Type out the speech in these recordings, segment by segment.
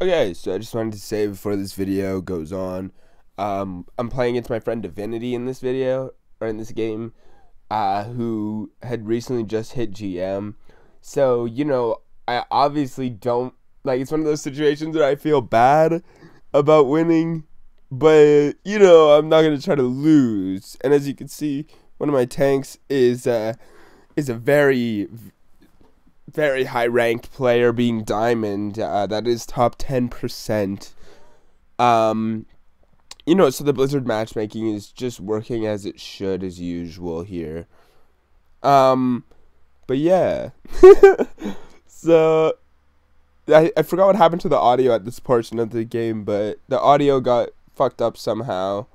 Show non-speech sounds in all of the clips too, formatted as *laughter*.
Okay, so I just wanted to say before this video goes on, um, I'm playing against my friend Divinity in this video, or in this game, uh, who had recently just hit GM. So, you know, I obviously don't, like, it's one of those situations where I feel bad about winning, but, you know, I'm not going to try to lose. And as you can see, one of my tanks is, uh, is a very, very high ranked player being diamond uh, that is top 10% um you know so the blizzard matchmaking is just working as it should as usual here. Um but yeah. *laughs* So I, I forgot what happened to the audio at this portion of the game but the audio got fucked up somehow.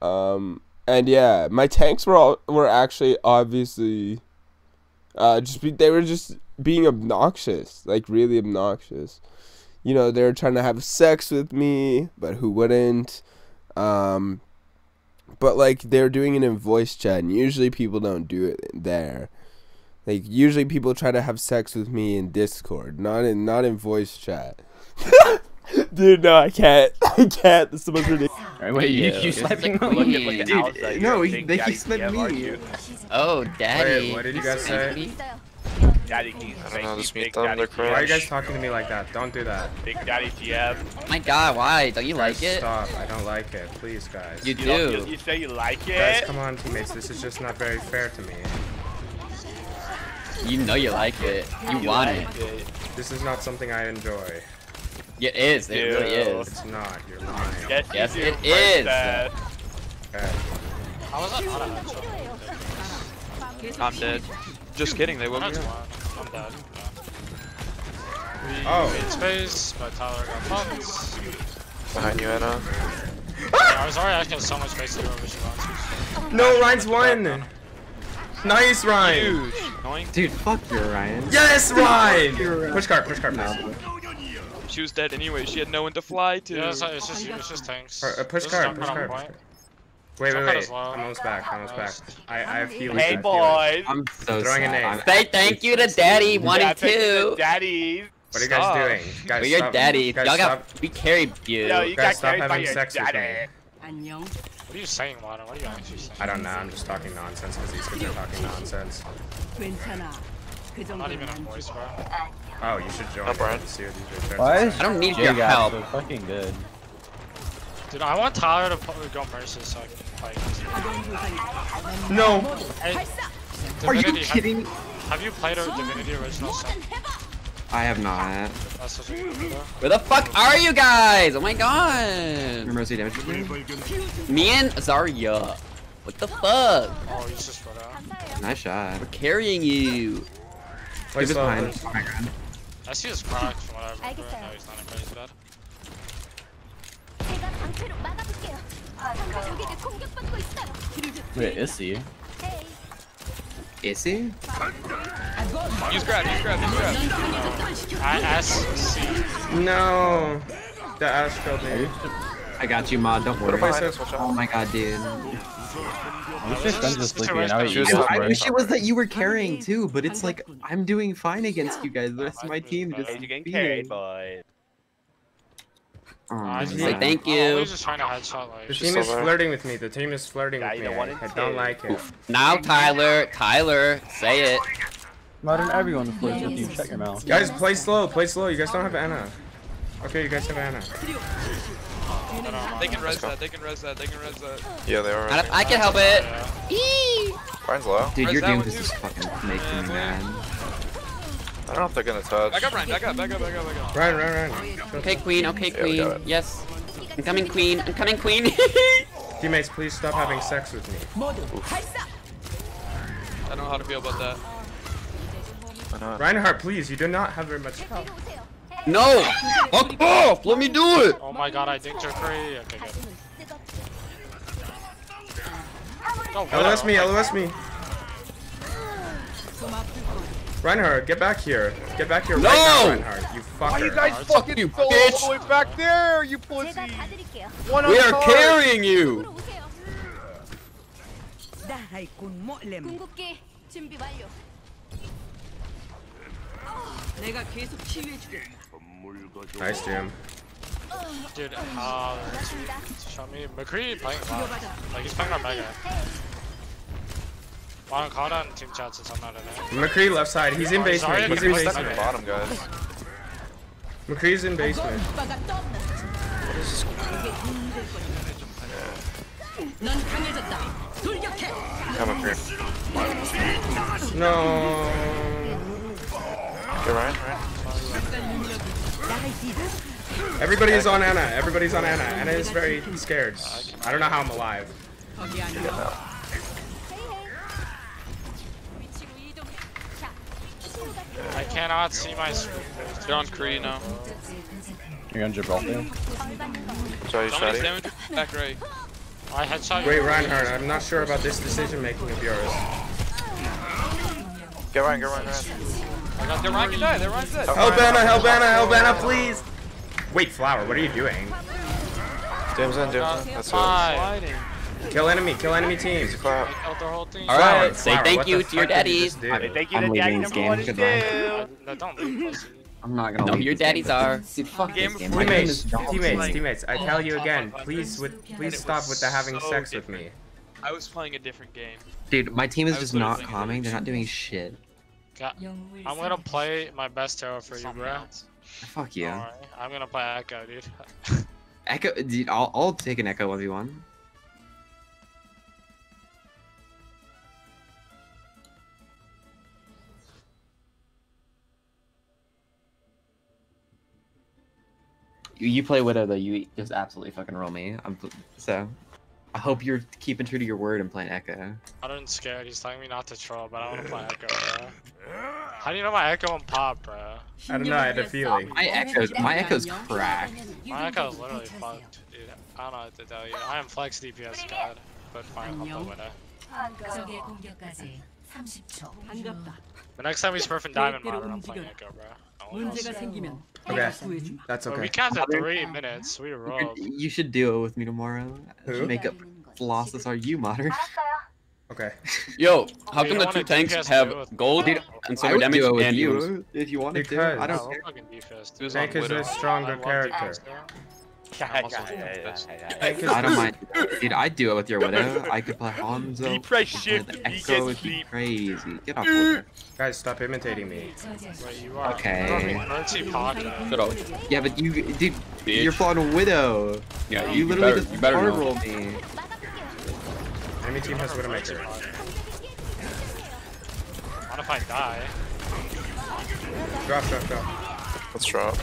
Um and yeah my tanks were all were actually obviously uh, just be, they were just being obnoxious, like really obnoxious. You know, they were trying to have sex with me, but who wouldn't? Um, but like they're doing it in voice chat, and usually people don't do it there. Like usually people try to have sex with me in Discord, not in not in voice chat. *laughs* Dude, no, I can't. *laughs* I can't. This is the most ridiculous. Right, wait, you, you slapping me? Dude, no, he, they keep slapping me. Oh, daddy. Wait, what did you guys say? Daddy King. I don't know, this meat Big thunder Daddy Why are you guys talking to me like that? Don't do that. Big Daddy GM. Oh my god, why? Don't you like it? Stop. I don't like it. Please, guys. You You, don't, you, you say you like it? Guys, come on, teammates. This is just not very fair to me. You know you like it. You want it. it. This is not something I enjoy. It is. It really is. It's not. You're lying. Yes, Yes, you it is. princess. Okay. How was that not a headshot? I'm dead. Just kidding, they woke me up. I'm dead. Yeah. We Oh. made space, but Tyler got bumped. Behind you, Ana. yeah, I was already asking so much space to do over No, Ryan's won. Nice, Ryan. Huge. Dude, fuck you, Ryan. Yes, Ryan. Push card. Push card, please. She was dead anyway. She had no one to fly to. Yeah, it's, it's just it's just tanks. Uh, uh, push This is card. Push on card. point. push card. Wait, wait, wait. I'm almost back. I'm almost back. I, I have healing. I Hey have boys. I'm so Throwing a sad. nade. I'm- Say thank you to daddy one yeah, and thank you to two. Daddy. What are you guys Stop. doing? Guys, We're your stop. daddy. Y'all stop. got we carried you. Yo, you Guys, got stop carried by having your sex with daddy. What are you saying, Lana? What are you actually saying? I don't know. I'm just talking nonsense because these kids are talking nonsense. I'm not even a voice, bro. Oh, you should join. Brian. and See what these returns Why is I don't need your guys help. so fucking good? Dude, I want Tyler to pu- go Mercy so I can fight. No. Hey, Are you kidding? Have, have you played a Divinity Original Sin? I have not. That's such a good video. Where the fuck are you guys? Oh my god. Mercy damage. Me and Zarya. What the fuck? Oh, you just spread out. Nice shot. We're carrying you. Dude, it's behind. It's behind. I see his crack from what I remember. No, he's not in crazy bad. Wait, is he? Is he? Use grab, use grab, use grab. I asked. No. The ass killed me. I got you, mod. Don't worry. Behind us, Oh my god, dude. I wish Ben's just sleeping and now he She was uses I, I it. wish it was that you were carrying too, but it's like I'm doing fine against you guys. The rest of my team just Hey, you getting carried, boys. Oh I my just Say god. thank I'm you. always just trying to headshot like. The team is flirting with me. The team is flirting Yeah, with me. you know, one I, I two. don't like it. Now Tyler, Tyler, say it. Modern everyone flirts with you. Shut your mouth. Guys, play slow. Play slow. You guys don't have Ana. Okay, you guys have Ana. They can res that, they can res that, they can res that. Yeah, they are. I, I can help it. Yeah. Eee. Ryan's low. Dude, your doom is just fucking making me mad. I don't know if they're gonna touch. Back up, Ryan, back up, back up, back up, back up. Ryan, Ryan, Ryan. Okay, queen. Okay, Yeah, we got queen. it. Yes. I'm coming, queen. I'm coming, queen. *laughs* Teammates, please stop having sex with me. I don't know how to feel about that. Reinhardt, please. You do not have very much health. 오세요. no. Fuck off. Let me do it. Oh my god, I think you're free. Okay, good. Oh, LOS me, LOS me. Reinhardt, get back here. Get back here right now, No! Reinhardt. You fucker. fucking you bitch. back there, you 제가 봐드릴게요. We are carrying you. 으로 오세요. 궁극기 준비 완료. Nice, Jim. Dude, uh, show me. McCree playing well. Like, he's playing our mega. To call down team chat since I'm not in it? McCree left side. He's in basement. He's in in the in basement. bottom, guys. McCree's in basement. Come up here. No. Get Ryan, Everybody is on Ana. Everybody's on Ana. Ana is very scared. I don't know how I'm alive. I cannot see my John Kree now. You're on Gibraltar. Sorry, Somebody's. I had shot Wait, Reinhardt, I'm not sure about this decision making of yours. Get Ryan, get Ryan, Ryan. I got their Ryan can die. Their Ryan's dead. Help Ana, help Ana, help Ana, please! Wait, Flower, what are you doing? James in, James in. That's it. Five. Sliding. Kill enemy, kill enemy team. Easy clap. Killed their whole team. Alright, say thank you to your fuck you daddies. do? Thank you I'm to leaving daddy this number game. one and two. No, don't leave. *laughs* I'm not gonna. No, leave your this game. daddies are. Dude, fuck Game this game. before My Teammates, teammates, teammates, I Oh, tell you again, please with please stop with the having so sex with me. I was playing a different game. Dude, my team is just not calming. They're not doing shit. Got- I'm gonna play my best hero for you, bro. Fuck you. Alright, I'm gonna play Echo, dude. *laughs* Echo, dude, I'll, I'll take an Echo 1v1. You, you play Widow though, you just absolutely fucking roll me. I'm so. I hope you're keeping true to your word and playing Echo. I don't scared. He's telling me not to troll, but I want to play Echo, bro. How do you know my Echo won't pop, bro? I don't know. I had a feeling. My Echo's my Echo's cracked. My Echo's literally fucked, dude. I don't know what to tell you. I am flex DPS god, but fine, I'll play winner. 반갑다. The next time we smurf and diamond model, I'm playing Echo, bro. I won't else. Okay, that's But we okay. capped at three minutes. We You, rolled. *laughs* you should duo with me tomorrow. Who? Make up Colossus. Are you modern? *laughs* Okay. Yo, how Dude, come the two tanks have gold Dude, and I silver damage duo with and you if you wanted to. Because- I I don't don't care. fucking DPS. Who's dude. on Tank is a stronger I love character. DPS, dude. Tank is I don't mind. Dude, I'd do it with your widow. I could play Hanzo. *laughs* He press I could shift, play the he Echo. gets It'd be sleep. crazy. Get off Twitter. Guys, stop imitating me. Wait, you are. Okay. Mercy Pocket. Yeah, but you, dude, Bitch. you're flying widow. Yeah, You you, literally better, just you better hard know. roll me. Enemy team has Widowmaker. What if I die? Drop, drop, drop. Let's drop.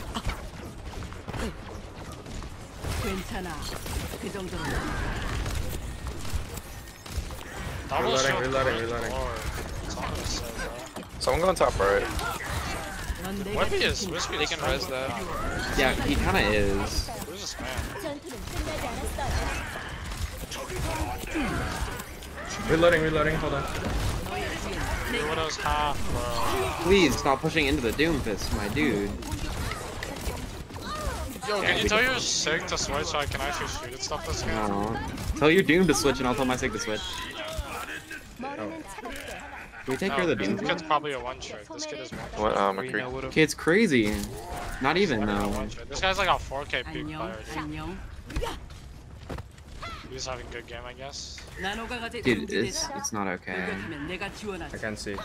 Double Reloading, shield reloading, great reloading. lord. That's all I'm gonna say, bro. Someone go on top right. Wispy is Wispy They is can strong. res that. Yeah, he kind of is. Who's this man? 전투는 끝나지 않았어요. Reloading, reloading, hold on. Your Widow's half, bro. Please stop pushing into the Doom Fist, my dude. Yo, can you tell your Sig to switch so I can actually shoot at stuff this game? Tell Tell your Doom to switch and I'll tell my Sig to switch. Oh. Can we take no, care of the Doom? This kid's probably a one trick. This kid is one. What, um, a cre Kid's crazy. Not even, though. This guy's like a 4k peak player, dude. He's having a good game, I guess. Dude, it's, it's not okay. I can't see.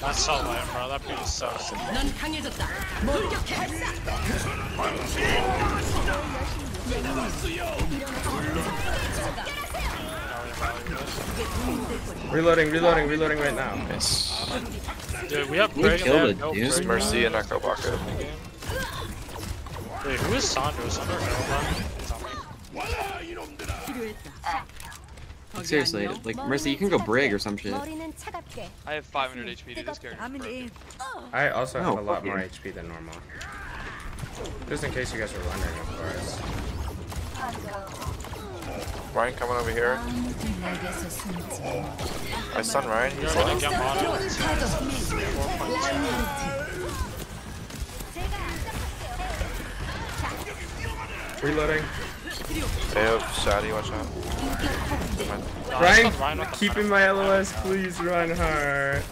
That's all right, bro. That beat sucks. Reloading, reloading, reloading right now. Nice. Dude, we have Greg killed and no use Mercy and Akobaka. Wait, who is Sandro? Sandro like, seriously, like Mercy, you can go brig or some shit. I have 500 HP to this character. I also have a lot more you. HP than normal. Just in case you guys are wondering, of course. Ryan coming over here. My son Ryan, he's like. Jump on Reloading. Hey, Shadi, watch out. No, I Ryan, Ryan keep in my LOS, please, Reinhardt.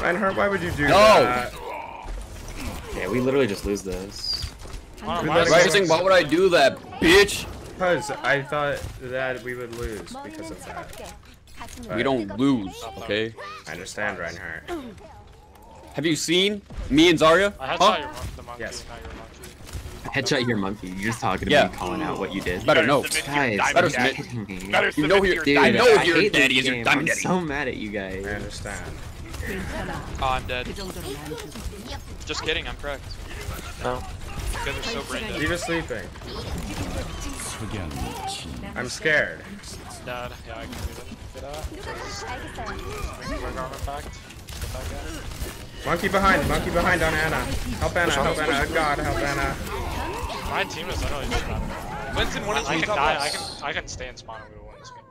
Reinhardt, why would you do that? No. that? Yeah, we literally just lose this. Why- We why let is it it- go. Rising, why would I do that, bitch? Because I thought that we would lose because of that. We don't lose, okay? I understand, Reinhardt. Have you seen me and Zarya? I had Huh? shot your mon- the monkey, Yes. Not your monkey. Headshot your monkey. You're just talking to Yeah. me, calling out what you did. Better know. submit to your Guys, diamond better you're submit. kidding me. You know to your your Dude, I diamond know I if your hate this daddy is your game. diamond I'm daddy. so mad at you guys. I understand. Oh, I'm dead. Just kidding, I'm correct. No. You guys are so brain dead. Diva's sleeping. I'm scared. Dead. Yeah, I can do that. Get out. Bring my garment back. Get that guy. Monkey behind, monkey behind on Ana. Help Ana, help Ana. God, help Ana. My team is literally just bad. Winston, one I is can top die. I can. I can stay in spawn and we will win this game.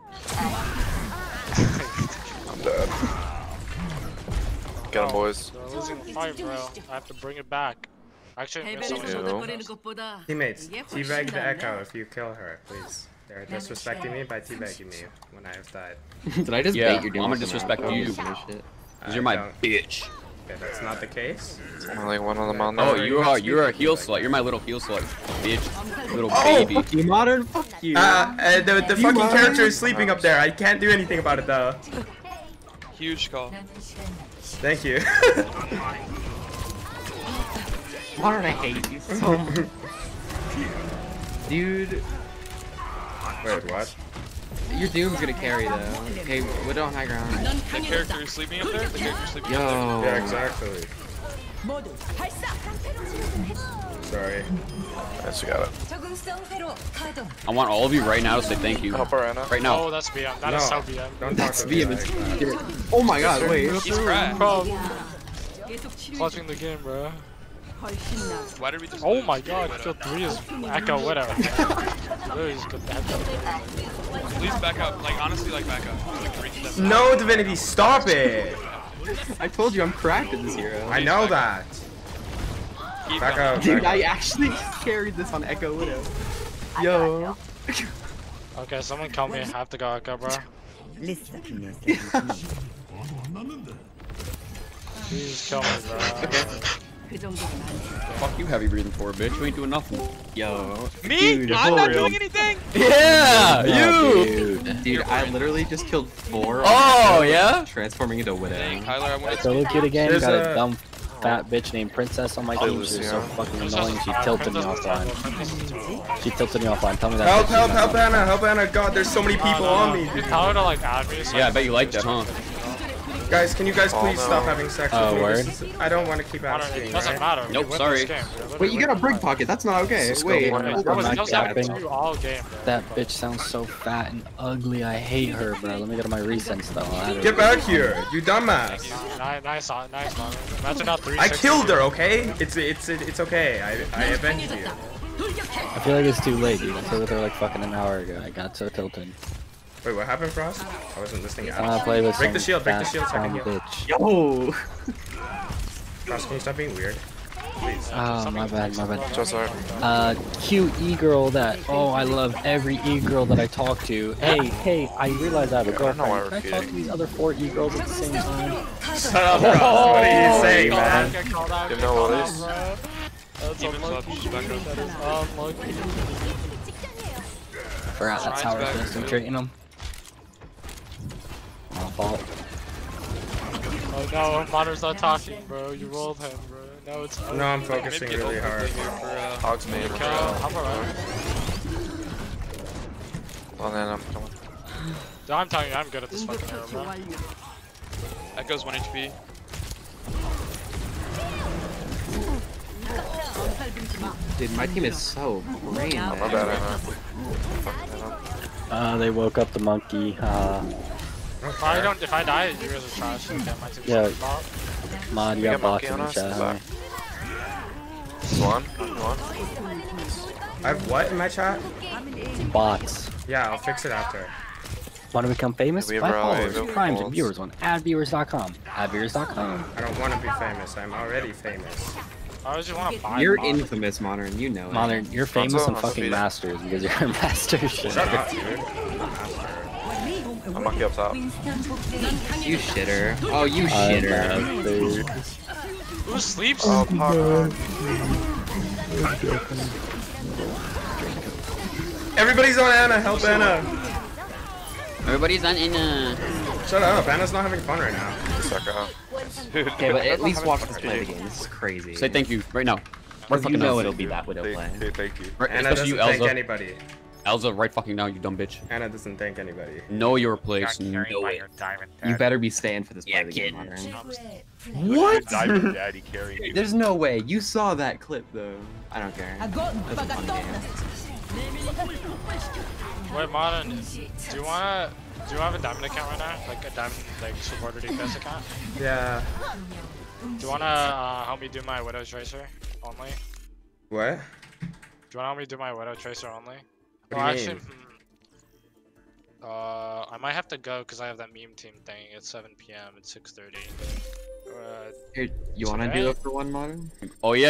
I'm dead. Get him, oh, boys. We're losing the fight, bro. I have to bring it back. Actually, there's someone Teammates, teabag the Echo if you kill her, please. They're disrespecting me by teabagging me when I have died. *laughs* Did I just Yeah, bait your doing I'ma disrespect oh, you. videos and shit? Cause you're my bitch. Okay, that's not the case. Only one of them on Oh, there. you are you're a heel slut. You're my little heel slut, bitch. Little Oh! baby. *laughs* You modern? Fuck you. Uh, uh the, the fucking are- character is sleeping up there. I can't do anything about it though. Huge call. Thank you. *laughs* Modern, I hate you so much. *laughs* Dude, Wait, what? Your Doom's gonna carry though. Okay, Widow on high ground. The character is sleeping up there? The character is sleeping up Yo. Yeah, exactly. Sorry. Yes, you got it. I want all of you right now to say thank you. Help her, Right now. Oh, that's BM. That No, is so BM. don't That's to me like that. Oh my god, wait. there. He's cracked. Clutching the game, bro. Why did we just Oh my god, kill three is echo, whatever. *laughs* Literally just put Please back up. Like, honestly, like, back up. Like, three back. No, Divinity, stop it! I told you I'm cracked at this hero. I know that. Keep Back up. Dude, back I up. actually carried this on Echo Widow. Yo. Okay, someone kill me. I have to go echo, bro. Please kill me, bro. Fuck you, heavy breathing for bitch. You ain't doing nothing. Yo. Me? Dude, I'm not real. doing anything? Yeah, you. Dude, dude I literally just killed four. Oh, yeah? Transforming into Widow. Dang, Tyler, I wanted to Solo kid again, There's got a- a dumb fat bitch named Princess on my Play team. She's so Lucio. fucking annoying. She tilted me offline. She tilted me offline. Tell me that. Help, help, help not- Ana, help Ana. God, there's so many people on me. You tell her to like add me. Yeah, I bet you like that, huh? Guys, can you guys Oh, please no. stop having sex Oh, with me? This is- I don't want to keep It asking, doesn't right? matter. we Nope, sorry. Game. We're literally Wait, you got a brick pocket. That's not okay. Cisco Wait. one. fight. I'm That was not just happened capping. to you all game. That bitch sounds so fat and ugly. I hate her, bro. Let me go to my recents though. I'll. Get back here, you dumbass. Nice, uh, nice, nice. Imagine that three. I killed her, okay? It's it's it's okay. I I avenged you. I feel like it's too late, dude. I played with her like fucking an hour ago. I got so tilted. Wait, what happened, Frost? I wasn't listening. I wanna play with Break some the shield, break the fat, shield, second dumb heal. bitch. Yo. Frost, can you stop being weird? Please. Oh, my bad, my bad. Just sorry. Uh, cute e-girl that, oh, I love every e-girl that I talk to. Hey, hey, I realize I have a don't know why girlfriend. we're Can I talk to these other four e-girls at the same time? Shut up, Frost. What are you saying, man? get called out, You get know called what out, is? bro. That's unlucky. just back up. That is unlucky. Forgot that's how we're Shrines back. concentrating them. My fault. Oh no, Modern's not talking, bro. You rolled him, bro. No, it's No, I'm focusing really hard. for, uh, Hogs me. Kill. I'm alright. Well, then I'm coming. Dude, I'm telling you, I'm good at this fucking hero, bro. Echo's 1 HP. Dude, my team is so brain My dead. bad, Ana. Fucking Uh, they woke up the monkey. Uh, If I don't, if I die, you guys are trash. Okay, my team's Yeah. so bot. Mod, you got got bots in on the chat, Back. honey. One. One. I have what in my chat? Bots. Yeah, I'll fix it after. Want to become famous? We Buy followers, primes, and viewers on adviewers.com. Adviewers.com. I don't want to be famous. I'm already famous. I always just want to buy You're bots. infamous, Modern. You know it. Modern, you're famous Also, in fucking masters because you're a *laughs* master shit. Shut up, *laughs* dude. I'm a master. I'm up top. You shitter. Oh, you I shitter. Who sleeps? Oh, Papa. Everybody's on Ana. Help Ana. Everybody's on in uh Shut up. Ana's not having fun right now. Suck out. Dude, *laughs* Okay, but at least watch this play the game. This is crazy. say thank you right now. Right Because you know it'll be that Widow play. Thank, thank you. Right, Ana especially doesn't you, thank anybody. Elza, right fucking now, you dumb bitch. Ana doesn't thank anybody. Know your place. Know it. You better be staying for this play Yeah, of the game, kid. What? Diamond Daddy carrying you. There's no way. You saw that clip though. I don't care. That's a fun game. Wait, Modern, do you wanna, do you have a diamond account right now? Like a diamond, like supporter defense account? Yeah. Do you wanna uh, help me do my Widow Tracer only? What? Do you wanna help me do my Widow Tracer only? What do Well, actually, hmm, uh, I might have to go because I have that meme team thing at 7 p.m. at 6:30. Uh, Here, you wanna do Today? it for one modern? Oh yeah,